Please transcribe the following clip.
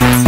Emotions.